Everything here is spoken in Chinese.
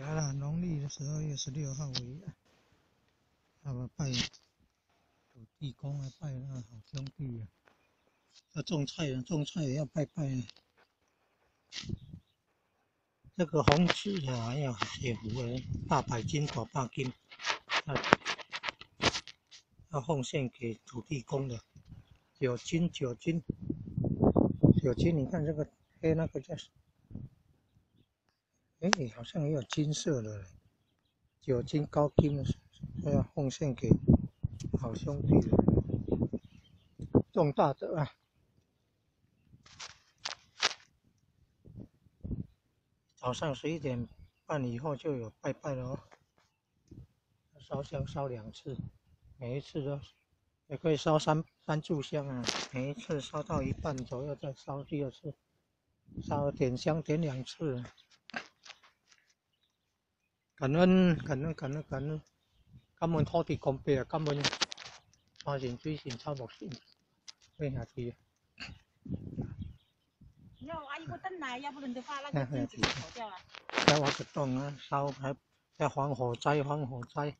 来了，农历的十二月十六号，为，啊，么拜土地公啊，拜那个好兄弟啊。要种菜啊，种菜也要拜拜。这个红纸啊，要写福啊，大白金八斤，啊，要奉献给土地公的。九斤九斤，九斤，你看这个黑那个叫什？哎，好像也有金色的，九金、高金，哎呀，奉献给好兄弟了，重大的啊！早上十一点半以后就有拜拜了哦，烧香烧两次，每一次都也可以烧三三炷香啊，每一次烧到一半左右再烧第二次，烧点香点两次。感恩感恩感恩感恩，感恩土地公伯啊，感恩花神水神草木神，跪下去。要阿姨，我等来，要不然的话那个镜子就跑掉了。在我个洞啊，烧还在防火灾，防火灾。